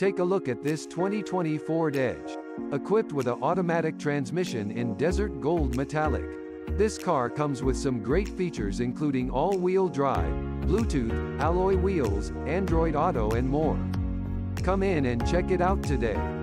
Take a look at this 2020 Ford Edge. Equipped with an automatic transmission in desert gold metallic. This car comes with some great features including all-wheel drive, Bluetooth, alloy wheels, Android Auto and more. Come in and check it out today.